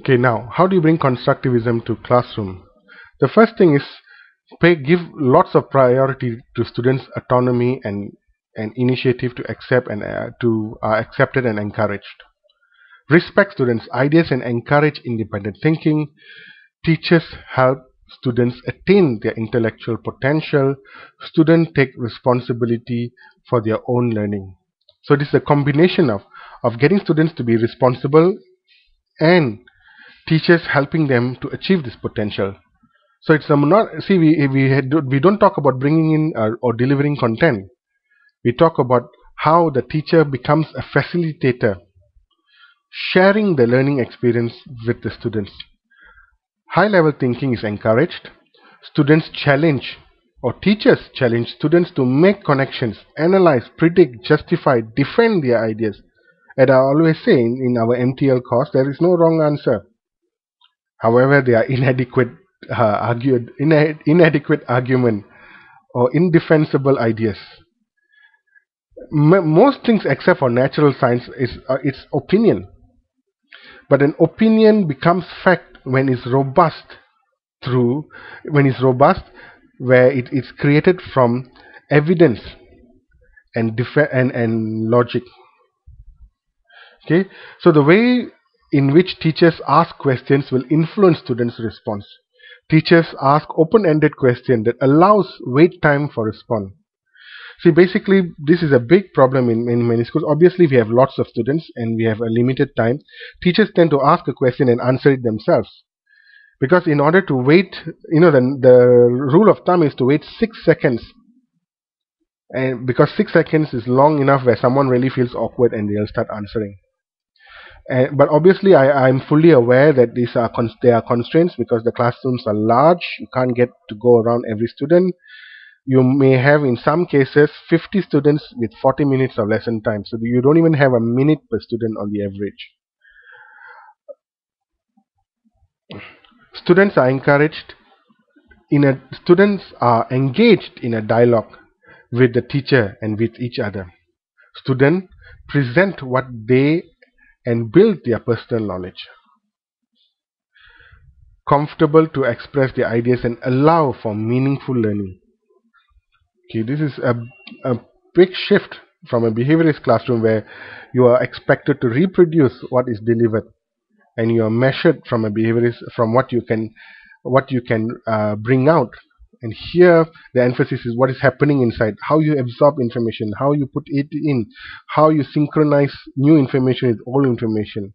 Okay, now how do you bring constructivism to classroom? The first thing is pay give lots of priority to students' autonomy and and initiative to accept and uh, to are accepted and encouraged. Respect students' ideas and encourage independent thinking. Teachers help students attain their intellectual potential. Students take responsibility for their own learning. So this is a combination of, of getting students to be responsible and teachers helping them to achieve this potential. So it's not see we we we don't talk about bringing in or, or delivering content. We talk about how the teacher becomes a facilitator, sharing the learning experience with the students. High level thinking is encouraged. Students challenge or teachers challenge students to make connections, analyze, predict, justify, defend their ideas. And I always say in, in our MTL course, there is no wrong answer. However, they are inadequate, uh, argued, ina inadequate argument or indefensible ideas. M most things except for natural science is uh, its opinion. But an opinion becomes fact when it's robust through, when it's robust, where it is created from evidence and, and, and logic. Okay, so the way in which teachers ask questions will influence students' response. Teachers ask open-ended questions that allows wait time for response. See, basically, this is a big problem in, in many schools. Obviously, we have lots of students and we have a limited time. Teachers tend to ask a question and answer it themselves. Because in order to wait, you know, the, the rule of thumb is to wait six seconds. And because six seconds is long enough where someone really feels awkward and they'll start answering. Uh, but obviously, I, am fully aware that these are there are constraints because the classrooms are large. You can't get to go around every student. You may have, in some cases, 50 students with 40 minutes of lesson time. So you don't even have a minute per student on the average. Students are encouraged in a students are engaged in a dialogue with the teacher and with each other. Students present what they and build their personal knowledge. Comfortable to express their ideas and allow for meaningful learning. Okay, this is a, a big shift from a behaviorist classroom where you are expected to reproduce what is delivered and you are measured from a behaviorist from what you can what you can uh, bring out and here the emphasis is what is happening inside, how you absorb information, how you put it in, how you synchronize new information with old information.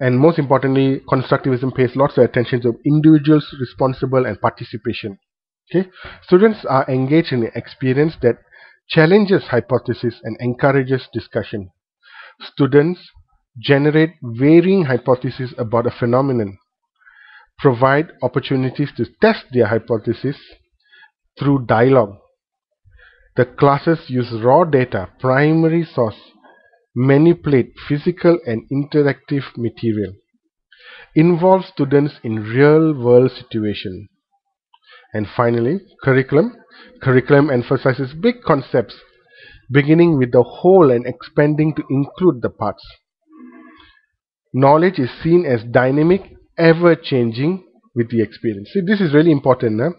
And most importantly, constructivism pays lots of attention to individuals responsible and participation. Okay, Students are engaged in an experience that challenges hypothesis and encourages discussion. Students generate varying hypotheses about a phenomenon provide opportunities to test their hypothesis through dialogue. The classes use raw data, primary source, manipulate physical and interactive material, involve students in real-world situation. And finally, curriculum. Curriculum emphasizes big concepts, beginning with the whole and expanding to include the parts. Knowledge is seen as dynamic ever changing with the experience. See, this is really important. Huh?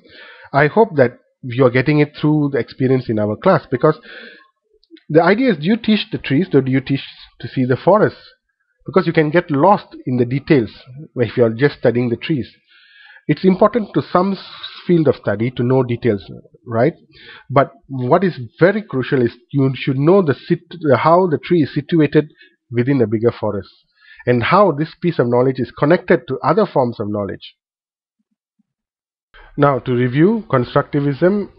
I hope that you're getting it through the experience in our class because the idea is do you teach the trees or do you teach to see the forest? Because you can get lost in the details if you're just studying the trees. It's important to some field of study to know details, right? But what is very crucial is you should know the how the tree is situated within a bigger forest and how this piece of knowledge is connected to other forms of knowledge. Now, to review, constructivism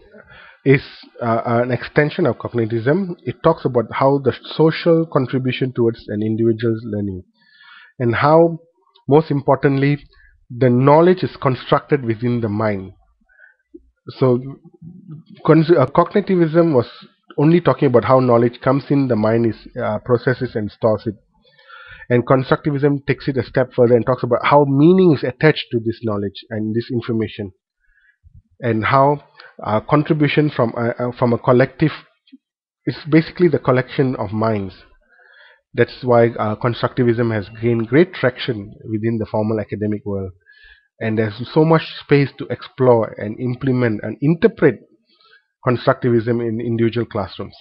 is uh, an extension of cognitivism. It talks about how the social contribution towards an individual's learning and how, most importantly, the knowledge is constructed within the mind. So, uh, cognitivism was only talking about how knowledge comes in the mind, is uh, processes and stores it and constructivism takes it a step further and talks about how meaning is attached to this knowledge and this information and how uh, contribution from a, from a collective is basically the collection of minds That's why uh, constructivism has gained great traction within the formal academic world. And there's so much space to explore and implement and interpret constructivism in individual classrooms.